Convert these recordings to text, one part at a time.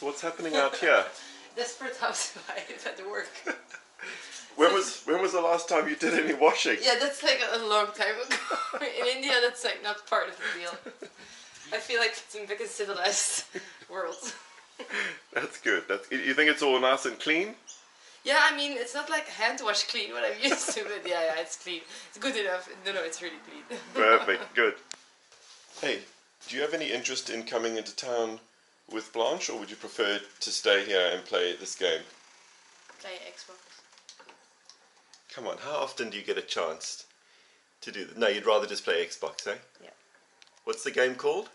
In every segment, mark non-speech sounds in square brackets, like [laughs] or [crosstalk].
So what's happening out here? [laughs] Desperate [laughs] housewife at work. [laughs] When was when was the last time you did any washing? Yeah, that's like a long time ago. In India, that's like not part of the deal. I feel like it's in big civilized world. That's good. That's you think it's all nice and clean? Yeah, I mean, it's not like hand wash clean what I'm used to, but yeah, yeah, it's clean. It's good enough. No, no, it's really clean. Perfect. Good. Hey, do you have any interest in coming into town with Blanche, or would you prefer to stay here and play this game? Play Xbox. Come on, how often do you get a chance to do that? No, you'd rather just play Xbox, eh? Yeah. What's the game called?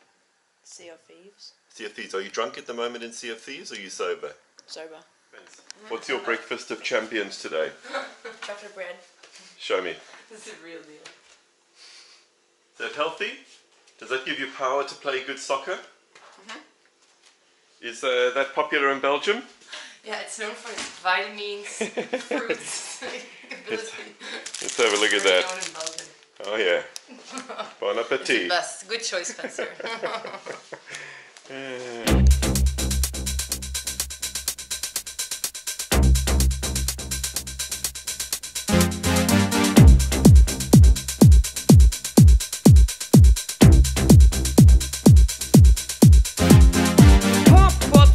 Sea of Thieves. Sea of Thieves. Are you drunk at the moment in Sea of Thieves, or are you sober? Soba. What's your breakfast of champions today? [laughs] Chocolate bread. Show me. This is a real deal. Is that healthy? Does that give you power to play good soccer? Is uh, that popular in Belgium? Yeah, it's known for its vitamins, [laughs] fruits, [laughs] ability. Let's have a look at that. known in Belgium. Oh yeah. [laughs] Bon appetit. best. Good choice, Spencer. Uh,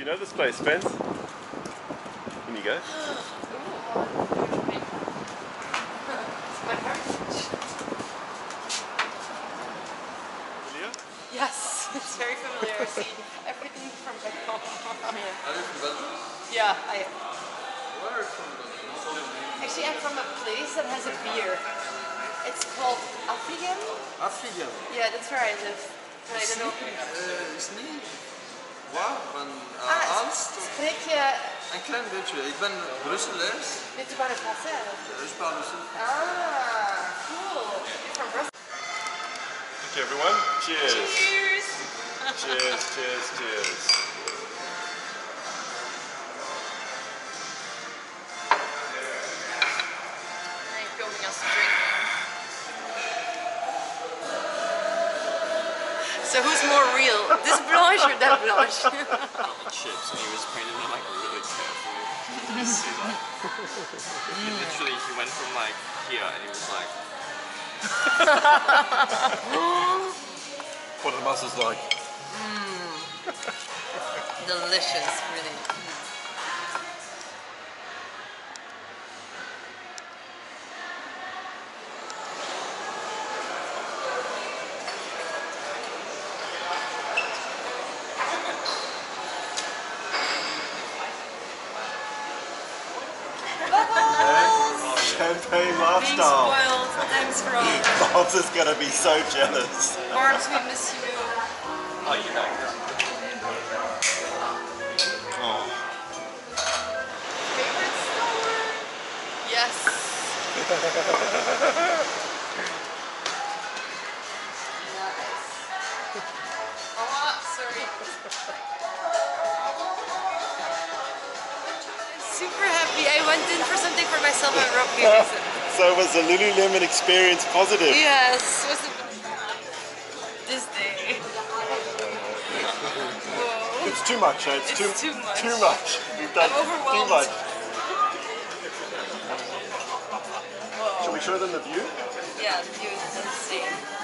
Do you know this place, Spence? Can you go? My heritage. Julia? Yes, it's very familiar. I see everything from back home. yeah. Are you from Belgium? yeah, I Where are you from Belgium? What's your name? actually I'm from a place that has a beer. It's called Affligem. Afrika. Yeah, that's where I live. But I don't know. Eh, is niet waar, van uh, Ah, Aalst. of- spreek je... Een klein beetje. Ik ben Brusselaars. Mais tu parles français alors? Eh, Je parle aussi. Ah, cool. You're from Brussels. Okay, everyone. Cheers. Cheers. cheers, cheers, cheers. So who's more real? This Blanche or that Blanche? [laughs] chips and he was painting them like really carefully. You see that? He literally, he went from like here and he was like, [laughs] What the muscles like? Mm. Delicious, really. Champagne Being lifestyle. spoiled. Thanks, Rob. Bob's is gonna be so jealous. Barbs, we miss you. oh, you know. Oh. Favorite store? Yes. nice. [laughs] Oh, sorry. [laughs] Super happy. I went in for something for myself gave me some. So was the Lululemon experience positive? Yes. Was it this day? Whoa. It's too much, eh? It's, It's too, too much. Too much. We've done I'm overwhelmed. too much. Whoa. Shall we show them the view? Yeah, the view is insane.